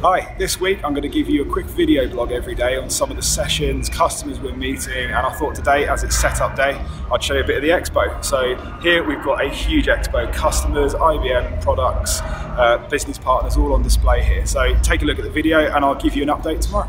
Hi, this week I'm going to give you a quick video blog every day on some of the sessions, customers we're meeting, and I thought today, as it's setup day, I'd show you a bit of the expo. So here we've got a huge expo, customers, IBM products, uh, business partners all on display here. So take a look at the video and I'll give you an update tomorrow.